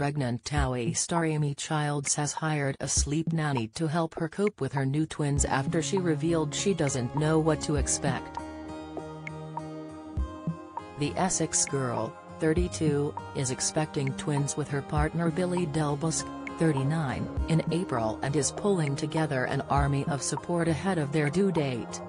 pregnant Towie Amy Childs has hired a sleep nanny to help her cope with her new twins after she revealed she doesn't know what to expect. The Essex girl, 32, is expecting twins with her partner Billy Delbosque, 39, in April and is pulling together an army of support ahead of their due date.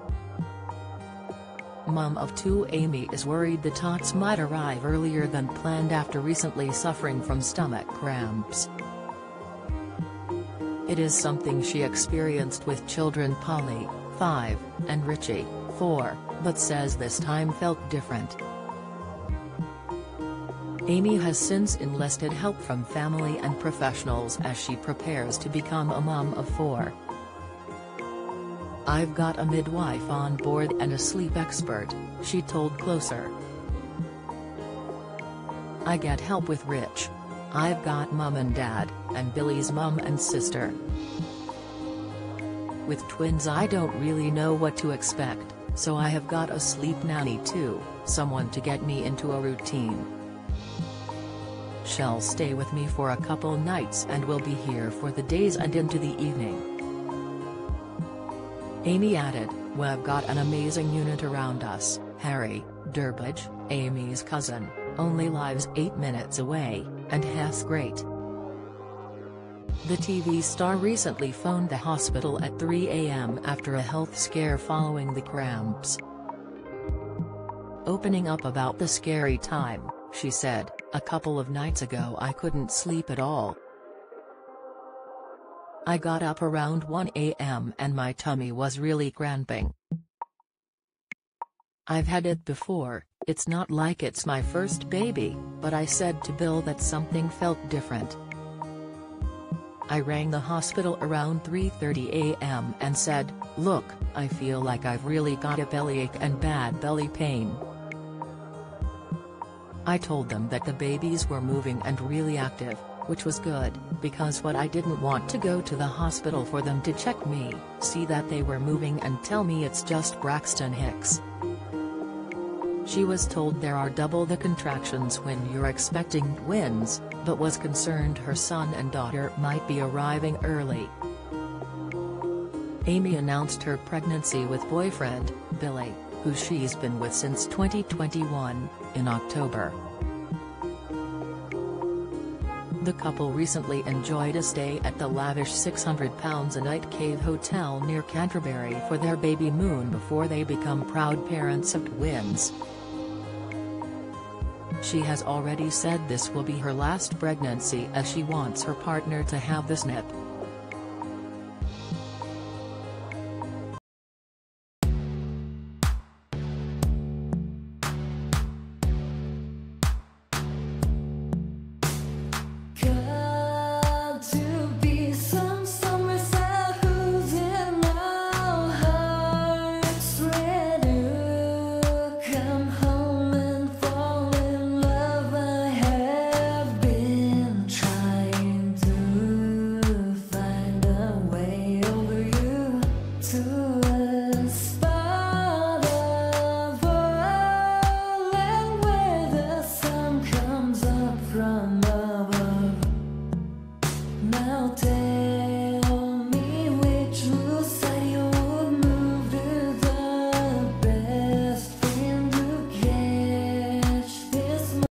Mum of two Amy is worried the tots might arrive earlier than planned after recently suffering from stomach cramps. It is something she experienced with children Polly, 5, and Richie, 4, but says this time felt different. Amy has since enlisted help from family and professionals as she prepares to become a mom of four. I've got a midwife on board and a sleep expert, she told Closer. I get help with Rich. I've got mum and dad, and Billy's mum and sister. With twins I don't really know what to expect, so I have got a sleep nanny too, someone to get me into a routine. She'll stay with me for a couple nights and will be here for the days and into the evening. Amy added, We've got an amazing unit around us, Harry, Derbidge, Amy's cousin, only lives 8 minutes away, and Hess great. The TV star recently phoned the hospital at 3 a.m. after a health scare following the cramps. Opening up about the scary time, she said, a couple of nights ago I couldn't sleep at all. I got up around 1 a.m. and my tummy was really cramping. I've had it before, it's not like it's my first baby, but I said to Bill that something felt different. I rang the hospital around 3.30 am and said, look, I feel like I've really got a bellyache and bad belly pain. I told them that the babies were moving and really active, which was good, because what I didn't want to go to the hospital for them to check me, see that they were moving and tell me it's just Braxton Hicks. She was told there are double the contractions when you're expecting twins, but was concerned her son and daughter might be arriving early. Amy announced her pregnancy with boyfriend, Billy, who she's been with since 2021, in October. The couple recently enjoyed a stay at the lavish £600 a night Cave Hotel near Canterbury for their baby Moon before they become proud parents of twins. She has already said this will be her last pregnancy as she wants her partner to have the snip.